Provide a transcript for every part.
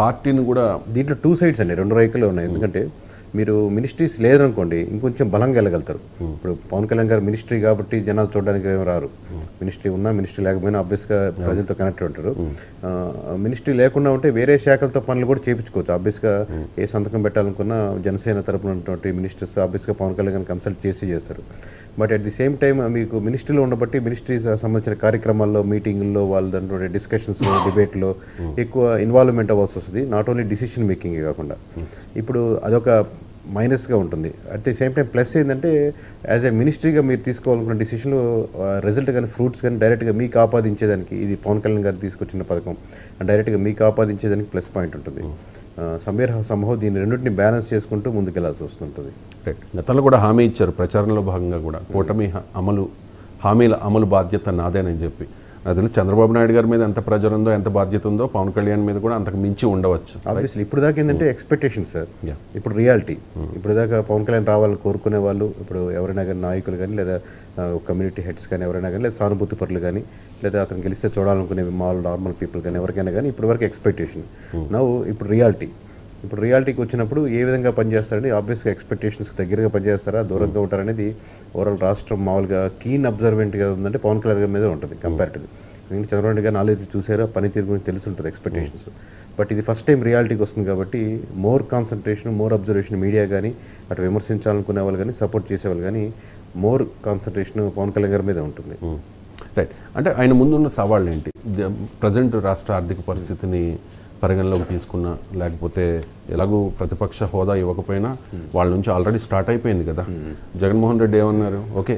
పార్టీని కూడా దీంట్లో టూ సైడ్స్ అండి రెండు రైకులు ఉన్నాయి. ఎందుకంటే మీరు మినిస్ట్రీస్ లేదనుకోండి ఇంకొంచెం బలంగా వెళ్ళగలుగుతారు. ఇప్పుడు పవన్ కళ్యాణ్ గారు మినిస్ట్రీ కాబట్టి జనాలు చూడడానికి ఏమి రారు. మినిస్ట్రీ ఉన్నా మినిస్ట్రీ లేకపోయినా ఆబ్వియస్గా ప్రజలతో కనెక్ట్ ఉంటారు. మినిస్ట్రీ లేకుండా ఉంటే వేరే శాఖలతో పనులు కూడా చేయించుకోవచ్చు. ఆబ్వియస్గా ఏ సంతకం పెట్టాలనుకున్నా జనసేన తరపున ఉన్నటువంటి మినిస్టర్స్ ఆబ్వియస్గా పవన్ కళ్యాణ్ గారిని కన్సల్ట్ చేసి చేస్తారు. But at the same time మీకు మినిస్ట్రీలో ఉండబట్టి మినిస్ట్రీ సంబంధించిన కార్యక్రమాల్లో మీటింగుల్లో వాళ్ళ దాంట్లో డిస్కషన్స్ డిబేట్లో ఎక్కువ ఇన్వాల్వ్మెంట్ అవ్వాల్సి వస్తుంది. నాట్ ఓన్లీ డిసిషన్ మేకింగ్ కాకుండా. ఇప్పుడు అదొక మైనస్గా ఉంటుంది. At the same time plus ఏంటంటే యాజ్ ఎ మినిస్ట్రీగా మీరు తీసుకోవాలనుకున్న డిసిషన్లు రిజల్ట్ కానీ ఫ్రూట్స్ కానీ డైరెక్ట్గా మీకు ఆపాదించేదానికి ఇది పవన్ కళ్యాణ్ గారు తీసుకొచ్చిన పథకం డైరెక్ట్గా మీకు ఆపాదించేదానికి ప్లస్ పాయింట్ ఉంటుంది. సమీర్ సమూహం దీని రెండింటిని బ్యాలెన్స్ చేసుకుంటూ ముందుకెళ్ళాల్సి వస్తుంటుంది. రైట్ గతంలో కూడా హామీ ఇచ్చారు ప్రచారంలో భాగంగా కూడా. కూటమి హ- అమలు హామీల అమలు బాధ్యత నాదేనని చెప్పి. నాకు తెలిసి చంద్రబాబు నాయుడు గారి మీద ఎంత ప్రెజర్ ఉందో ఎంత బాధ్యత ఉందో పవన్ కళ్యాణ్ మీద కూడా అంతకు మించి ఉండవచ్చు ఆబ్వియస్లీ ఇప్పుడు దాకా ఏంటంటే ఎక్స్పెక్టేషన్ సార్. ఇప్పుడు రియాలిటీ ఇప్పుడు దాకా పవన్ కళ్యాణ్ రావాలని కోరుకునే వాళ్ళు ఇప్పుడు ఎవరైనా కానీ నాయకులు కానీ లేదా కమ్యూనిటీ హెడ్స్ కానీ ఎవరైనా కానీ లేదా సానుభూతి పరులు కానీ లేదా అతను గెలిస్తే చూడాలనుకునే మాల్ నార్మల్ పీపుల్ కానీ ఎవరికైనా కానీ ఇప్పుడు వరకు ఎక్స్పెక్టేషన్ నవ్వు ఇప్పుడు రియాలిటీ ఇప్పుడు రియాలిటీకి వచ్చినప్పుడు ఏ విధంగా పనిచేస్తారని ఆబ్వియస్గా ఎక్స్పెక్టేషన్స్కి దగ్గరగా పనిచేస్తారా దూరంగా ఉంటారనేది ఓవరాల్ రాష్ట్రం మామూలుగా కీన్ అబ్జర్వెంట్గా ఉందంటే పవన్ కళ్యాణ్ గారి మీద ఉంటుంది కంపారిటివ్ ఎందుకంటే చంద్రబాబు గారిని ఆల్రెడీ చూసారో పనితీరు గురించి తెలిసి ఉంటుంది ఎక్స్పెక్టేషన్స్ బట్ ఇది ఫస్ట్ టైం రియాలిటీకి వస్తుంది కాబట్టి more concentration more observation media కానీ అటు విమర్శించాలనుకునే వాళ్ళు కానీ సపోర్ట్ చేసేవాళ్ళు కానీ మోర్ కాన్సన్ట్రేషన్ పవన్ కళ్యాణ్ గారి మీద ఉంటుంది. రైట్ అంటే ఆయన ముందున్న సవాళ్ళు ఏంటి ప్రజెంట్ రాష్ట్ర ఆర్థిక పరిస్థితిని పరిగణలోకి తీసుకున్నా లేకపోతే ఎలాగూ ప్రతిపక్ష హోదా ఇవ్వకపోయినా వాళ్ళ నుంచి ఆల్రెడీ స్టార్ట్ అయిపోయింది కదా. జగన్మోహన్ రెడ్డి ఏమన్నారు? ఓకే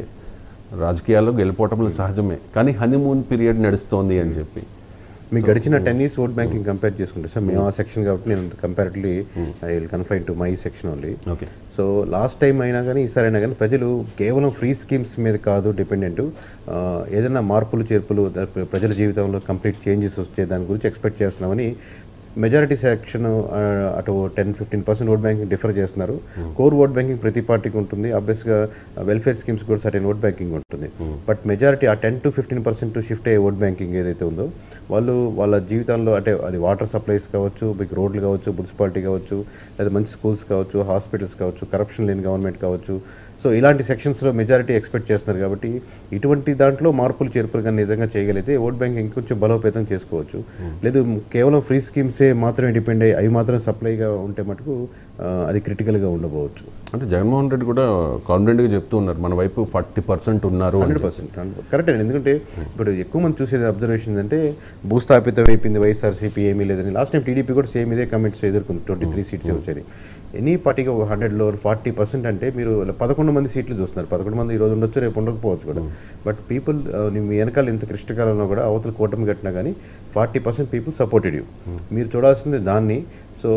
రాజకీయాల్లో గెలిపోవటం సహజమే కానీ హనీమూన్ పీరియడ్ నడుస్తోంది అని చెప్పి. మీకు గడిచిన ten years vote banking compare చేసుకుంటే సార్ మేము ఆ సెక్షన్ కాబట్టి నేను comparatively I will confine to my section only okay so last time అయినా కానీ ఈసారి అయినా కానీ ప్రజలు కేవలం ఫ్రీ స్కీమ్స్ మీద కాదు డిపెండెంట్ ఏదైనా మార్పులు చేర్పులు ప్రజల జీవితంలో కంప్లీట్ చేంజెస్ వచ్చే దాని గురించి ఎక్స్పెక్ట్ చేస్తున్నామని మెజారిటీ సెక్షన్ అటు ten fifteen percent vote banking differ చేస్తున్నారు. కోర్ ఓట్ బ్యాంకింగ్ ప్రతి పార్టీకి ఉంటుంది. ఆబ్వియస్గా వెల్ఫేర్ స్కీమ్స్ కూడా సరైన ఓట్ బ్యాంకింగ్ ఉంటుంది. బట్ మెజారిటీ ఆ ten to fifteen percent shift అయ్యే ఓట్ బ్యాంకింగ్ ఏదైతే ఉందో వాళ్ళు వాళ్ళ జీవితంలో అంటే అది వాటర్ సప్లైస్ కావచ్చు మీకు రోడ్లు కావచ్చు మున్సిపాలిటీ కావచ్చు లేదా మంచి స్కూల్స్ కావచ్చు హాస్పిటల్స్ కావచ్చు కరప్షన్ లేని గవర్నమెంట్ కావచ్చు సో ఇలాంటి సెక్షన్స్లో మెజారిటీ ఎక్స్పెక్ట్ చేస్తున్నారు కాబట్టి ఇటువంటి దాంట్లో మార్పులు చేర్పులు కానీ నిజంగా చేయగలిగితే ఓట్ బ్యాంక్ ఇంకొంచెం బలోపేతం చేసుకోవచ్చు. లేదు కేవలం ఫ్రీ స్కీమ్సే మాత్రమే డిపెండ్ అయ్యి అవి మాత్రం సప్లైగా ఉంటే మటుకు అది క్రిటికల్గా ఉండబోవచ్చు. అంటే జగన్మోహన్ రెడ్డి కూడా కాన్ఫిడెంట్గా చెప్తూ ఉన్నారు మన వైపు ఫార్టీ పర్సెంట్ ఉన్నారు హండ్రెడ్ పర్సెంట్ కరెక్ట్ అండి. ఎందుకంటే ఇప్పుడు ఎక్కువ మంది చూసేది అబ్జర్వేషన్ ఏంటంటే భూస్థాపితం అయిపోయింది వైఎస్ఆర్సీపీ ఏమీ లేదని. లాస్ట్ టైం టీడీపీ కూడా సేమ్ ఇదే కమెంట్స్ ఎదుర్కొంది. ట్వంటీ త్రీ సీట్స్ వచ్చాయి. ఎనీ పార్టీకి ఒక హండ్రెడ్లో ఫార్టీ పర్సెంట్ అంటే మీరు పదకొండు మంది సీట్లు చూస్తున్నారు. పదకొండు మంది ఈ రోజు ఉండొచ్చు రేపు ఉండకపోవచ్చు కూడా. బట్ పీపుల్ మీ వెనకాల ఇంత క్లిష్టకాలంలో కూడా అవతల కూటమి కట్టినా కానీ forty percent people supported you. మీరు చూడాల్సింది దాన్ని సో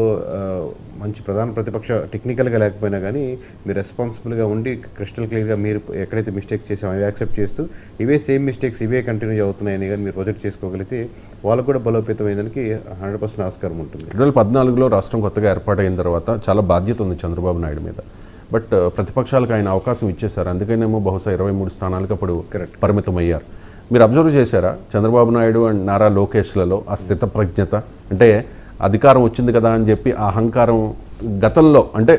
మంచి ప్రధాన ప్రతిపక్ష టెక్నికల్గా లేకపోయినా కానీ మీరు రెస్పాన్సిబుల్గా ఉండి క్రిస్టల్ క్లియర్గా మీరు ఎక్కడైతే మిస్టేక్స్ చేసామో అవి యాక్సెప్ట్ చేస్తూ ఇవే సేమ్ మిస్టేక్స్ ఇవే కంటిన్యూ అవుతున్నాయని కానీ మీరు ప్రొజెక్ట్ చేసుకోగలిగితే వాళ్ళకు కూడా బలోపేతమైనదానికి హండ్రెడ్ పర్సెంట్ ఆస్కారం ఉంటుంది. రెండు వేల పద్నాలుగులో రాష్ట్రం కొత్తగా ఏర్పాటైన తర్వాత చాలా బాధ్యత ఉంది చంద్రబాబు నాయుడు మీద. బట్ ప్రతిపక్షాలకు ఆయన అవకాశం ఇచ్చేశారు. అందుకనేమో బహుశా ఇరవై మూడు స్థానాలకు అప్పుడు పరిమితం అయ్యారు మీరు అబ్జర్వ్ చేశారా? చంద్రబాబు నాయుడు అండ్ నారా లోకేష్లలో ఆ స్థిత ప్రజ్ఞత అంటే అధికారం వచ్చింది కదా అని చెప్పి ఆ అహంకారం గతంలో అంటే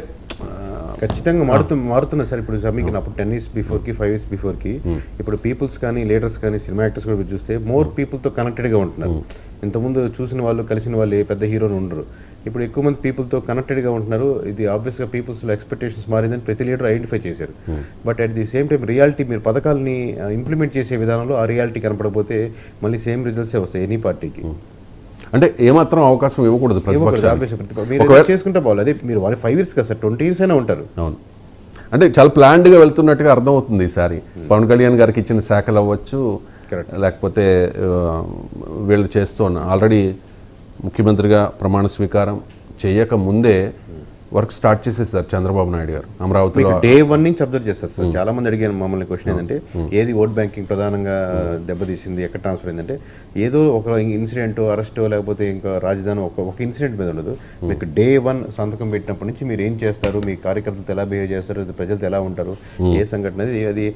ఖచ్చితంగా మారుతు మారుతున్నా సార్. ఇప్పుడు సమీకి అప్పుడు టెన్ ఇయర్స్ బిఫోర్కి ఫైవ్ ఇయర్స్ బిఫోర్కి ఇప్పుడు పీపుల్స్ కానీ లీడర్స్ కానీ సినిమా యాక్టర్స్ కూడా చూస్తే మోర్ పీపుల్తో కనెక్టెడ్గా ఉంటున్నారు. ఇంతకుముందు చూసిన వాళ్ళు కలిసిన వాళ్ళు పెద్ద హీరోలు ఉండరు. ఇప్పుడు ఎక్కువ మంది పీపుల్తో కనెక్టెడ్గా ఉంటున్నారు. ఇది ఆబ్వియస్గా పీపుల్స్లో ఎక్స్పెక్టేషన్స్ మారిందని ప్రతి లీడర్ ఐడెంటిఫై చేశారు. But at the same time reality మీరు పథకాలని ఇంప్లిమెంట్ చేసే విధానంలో ఆ రియాలిటీ కనపడకపోతే మళ్ళీ సేమ్ రిజల్ట్సే వస్తాయి ఎనీ పార్టీకి అంటే ఏమాత్రం అవకాశం ఇవ్వకూడదు మీరు ఏదో చేసుకుంటే బాగాలి అదే మీరు వాళ్ళు ఫైవ్ ఇయర్స్ కదా సార్ ట్వంటీ ఇయర్స్ అయినా ఉంటారు. అవును. అంటే చాలా ప్లాన్డ్గా వెళ్తున్నట్టుగా అర్థమవుతుంది ఈసారి పవన్ కళ్యాణ్ గారికి ఇచ్చిన శాఖలు అవ్వచ్చు లేకపోతే వీళ్ళు చేస్తున్న ఆల్రెడీ ముఖ్యమంత్రిగా ప్రమాణ స్వీకారం చేయక ముందే వర్క్ స్టార్ట్ చేసేసారు చంద్రబాబు నాయుడు గారు అమరావతిలో మీకు డే వన్ నుంచి అబ్జర్వ్ చేస్తారు సార్. చాలా మంది అడిగాను మమ్మల్ని క్వశ్చన్ ఏంటంటే ఏది ఓట్ బ్యాంకింగ్ ప్రధానంగా దెబ్బతీసింది ఎక్కడ ట్రాన్స్ఫర్ అయిందంటే ఏదో ఒక ఇన్సిడెంట్ అరెస్ట్ లేకపోతే ఇంకా రాజధాని ఒక ఒక ఇన్సిడెంట్ మీద ఉండదు. మీకు డే వన్ సంతకం పెట్టినప్పటి నుంచి మీరు ఏం చేస్తారు? మీ కార్యకర్తలతో ఎలా బిహేవ్ చేస్తారు? ప్రజలతో ఎలా ఉంటారు? ఏ సంఘటన అది? అది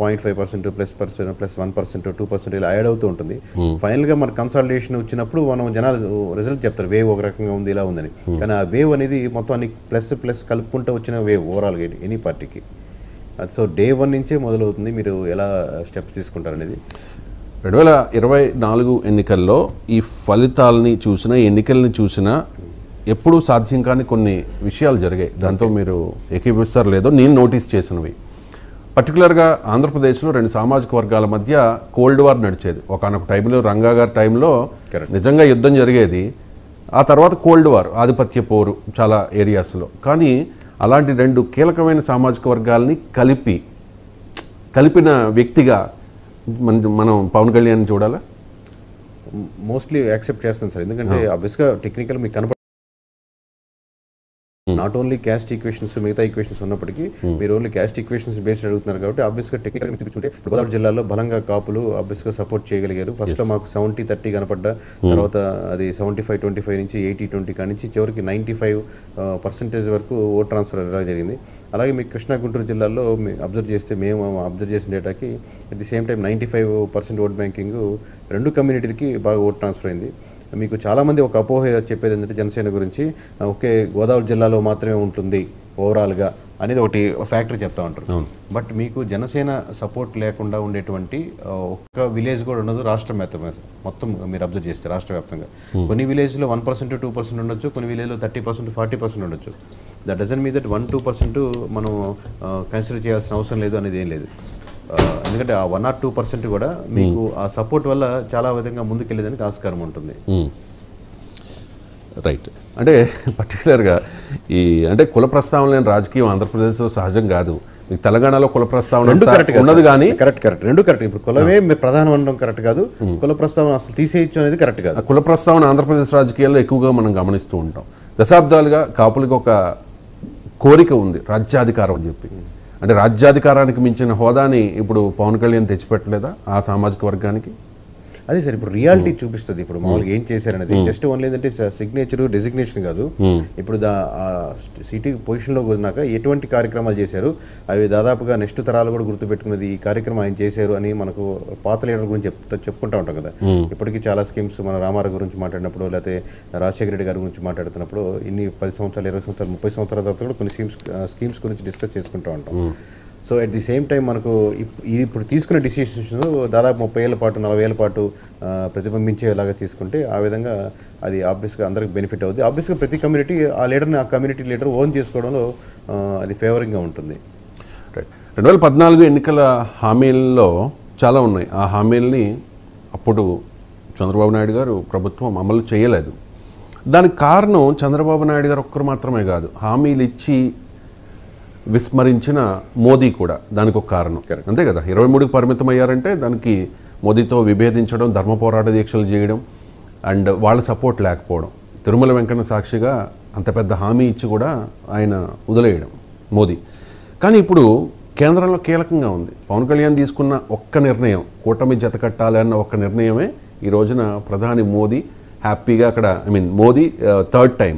point five percent plus percent plus one percent two percent ఇలా యాడ్ అవుతూ ఉంటుంది. ఫైనల్గా మన కన్సల్టేషన్ వచ్చినప్పుడు మనం జనాలు రిజల్ట్ చెప్తారు. వేవ్ ఒక రకంగా ఉంది ఇలా ఉందని. కానీ ఆ వేవ్ అనేది మొత్తం ప్లస్ ప్లస్ కలుపుకుంటూ వచ్చిన వేవ్ ఓవరాల్గా ఎనీ పార్టీకి సో డే వన్ నుంచే మొదలవుతుంది. మీరు ఎలా స్టెప్స్ తీసుకుంటారు అనేది రెండు వేల ఇరవై నాలుగు ఎన్నికల్లో ఈ ఫలితాలని చూసినా ఎన్నికల్ని చూసినా ఎప్పుడూ సాధ్యం కాని కొన్ని విషయాలు జరిగాయి. దాంతో మీరు ఏకీభవిస్తారు లేదో నేను నోటీస్ చేసినవి. పర్టికులర్గా ఆంధ్రప్రదేశ్లో రెండు సామాజిక వర్గాల మధ్య కోల్డ్ వార్ నడిచేది. ఒకనొక టైంలో రంగా గారి టైంలో. నిజంగా యుద్ధం జరిగేది. ఆ తర్వాత కోల్డ్ వార్ ఆధిపత్య పోరు చాలా ఏరియాస్లో. కానీ అలాంటి రెండు కీలకమైన సామాజిక వర్గాల్ని కలిపి కలిపిన వ్యక్తిగా మన మనం పవన్ కళ్యాణ్ చూడాలా? మోస్ట్లీ యాక్సెప్ట్ చేస్తాను సార్. ఎందుకంటే ఆబ్వియస్గా టెక్నికల్ మీకు కనపడ నాట్ ఓన్లీ క్యాస్ట్ ఈక్వేషన్స్ మిగతా ఈక్వేషన్స్ ఉన్నప్పటికీ మీరు ఓన్లీ క్యాస్ట్ ఈక్వేషన్స్ బేస్డ్ అడుగుతున్నారు కాబట్టి ఆబ్వియస్గా టెక్నికల్ చూసుకుంటే ఇప్పుడు గోదావరి జిల్లాలో బలంగా కాపులు ఆబ్వియస్గా సపోర్ట్ చేయగలిగారు. ఫస్ట్ మాకు సెవెంటీ థర్టీ కనపడ్డా తర్వాత అది సెవెంటీ ఫైవ్ ట్వంటీ ఫైవ్ నుంచి ఎయిటీ ట్వంటీ కానించి చివరికి నైంటీ ఫైవ్ పర్సెంటేజ్ వరకు ఓట్ ట్రాన్స్ఫర్ ఇలా జరిగింది. అలాగే మీకు కృష్ణా గుంటూరు జిల్లాలో అబ్జర్వ్ చేస్తే మేము అబ్జర్వ్ చేసిన డేటాకి at the same time ninety five percent vote banking రెండు కమ్యూనిటీలకి బాగా ఓట్ ట్రాన్స్ఫర్ అయింది. మీకు చాలామంది ఒక అపోహ చెప్పేది ఏంటంటే జనసేన గురించి ఒకే గోదావరి జిల్లాలో మాత్రమే ఉంటుంది ఓవరాల్గా అనేది ఒకటి ఫ్యాక్టరీ చెప్తా ఉంటారు. బట్ మీకు జనసేన సపోర్ట్ లేకుండా ఉండేటువంటి ఒక్క విలేజ్ కూడా ఉండదు రాష్ట్రం మొత్తం మీరు అబ్జర్వ్ చేస్తే రాష్ట్ర వ్యాప్తంగా. కొన్ని విలేజ్లో వన్ పర్సెంట్ టూ పర్సెంట్ ఉండొచ్చు కొన్ని విలేజ్లో థర్టీ పర్సెంట్ ఫార్టీ పర్సెంట్ ఉండొచ్చు. That doesn't mean that one two percent మనం కన్సిడర్ చేయాల్సిన అవసరం లేదు అనేది ఏం లేదు. ఎందుకంటే ఆ వన్ ఆర్ టూ పర్సెంట్ కూడా మీకు ఆ సపోర్ట్ వల్ల చాలా విధంగా ముందుకెళ్ళేదానికి ఆస్కారం ఉంటుంది. రైట్ అంటే పర్టికులర్గా ఈ అంటే కుల ప్రస్తావన లేని రాజకీయం ఆంధ్రప్రదేశ్లో సహజం కాదు. మీకు తెలంగాణలో కుల ప్రస్తావన రెండు అంతా కరెక్ట్ ఉన్నది కానీ కరెక్ట్ కరెక్ట్. రెండు కరెక్ట్. ఇప్పుడు కులమే ప్రధానం అనడం కరెక్ట్ కాదు. కుల ప్రస్తావన అసలు తీసేయచ్చు అనేది కరెక్ట్ కాదు. కుల ప్రస్తావన ఆంధ్రప్రదేశ్ రాజకీయాల్లో ఎక్కువగా మనం గమనిస్తూ ఉంటాం. దశాబ్దాలుగా కాపులకు ఒక కోరిక ఉంది. రాజ్యాధికారం అని చెప్పి. అంటే రాజ్యాధికారానికి మించిన హోదాని ఇప్పుడు పవన్ కళ్యాణ్ తెచ్చిపెట్టలేదా ఆ సామాజిక వర్గానికి? అదే సార్ ఇప్పుడు రియాలిటీ చూపిస్తుంది. ఇప్పుడు మామూలుగా ఏం చేశారనేది జస్ట్ ఓన్లీ ఏంటంటే సిగ్నేచర్ డెసిగ్నేషన్ కాదు. ఇప్పుడు దా సిటీ పొజిషన్లో ఉన్నాక ఎటువంటి కార్యక్రమాలు చేశారు? అవి దాదాపుగా నెక్స్ట్ తరాలు కూడా గుర్తుపెట్టుకున్నది ఈ కార్యక్రమం ఆయన చేశారు అని మనకు పాత లీడర్ గురించి చెప్తా చెప్పుకుంటా ఉంటాం కదా. ఇప్పటికీ చాలా స్కీమ్స్ మన రామారావు గురించి మాట్లాడినప్పుడు లేకపోతే రాజశేఖర రెడ్డి గారి గురించి మాట్లాడుతున్నప్పుడు ఇన్ని పది సంవత్సరాలు ఇరవై సంవత్సరాలు ముప్పై సంవత్సరాల తర్వాత కూడా కొన్ని స్కీమ్స్ స్కీమ్స్ గురించి డిస్కస్ చేసుకుంటూ ఉంటాం. So at the same time మనకు ఇప్- ఇది ఇప్పుడు తీసుకునే డిసిషన్స్ దాదాపు ముప్పై ఏళ్ళ పాటు నలభై ఏళ్ళ పాటు ప్రతిబింబించేలాగా తీసుకుంటే ఆ విధంగా అది ఆబ్వియస్గా అందరికి బెనిఫిట్ అవుతుంది ఆబ్వియస్గా ప్రతి కమ్యూనిటీ ఆ లీడర్ని ఆ కమ్యూనిటీ లీడర్ ఓన్ చేసుకోవడంలో అది ఫేవరింగ్గా ఉంటుంది. రైట్ రెండు వేల పద్నాలుగు ఎన్నికల హామీల్లో చాలా ఉన్నాయి. ఆ హామీల్ని అప్పుడు చంద్రబాబు నాయుడు గారు ప్రభుత్వం అమలు చేయలేదు. దానికి కారణం చంద్రబాబు నాయుడు గారు ఒక్కరు మాత్రమే కాదు. హామీలు ఇచ్చి విస్మరించిన మోదీ కూడా దానికి ఒక కారణం. అంతే కదా? ఇరవై మూడుకి పరిమితం అయ్యారంటే దానికి మోదీతో విభేదించడం ధర్మ పోరాట దీక్షలు చేయడం అండ్ వాళ్ళ సపోర్ట్ లేకపోవడం. తిరుమల వెంకన్న సాక్షిగా అంత పెద్ద హామీ ఇచ్చి కూడా ఆయన వదిలేయడం మోదీ. కానీ ఇప్పుడు కేంద్రంలో కీలకంగా ఉంది. పవన్ కళ్యాణ్ తీసుకున్న ఒక్క నిర్ణయం కూటమి జత కట్టాలి అన్న ఒక్క నిర్ణయమే ఈ రోజున ప్రధాని మోదీ హ్యాపీగా అక్కడ I mean Modi third time.